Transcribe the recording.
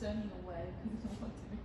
turning away because I don't want to be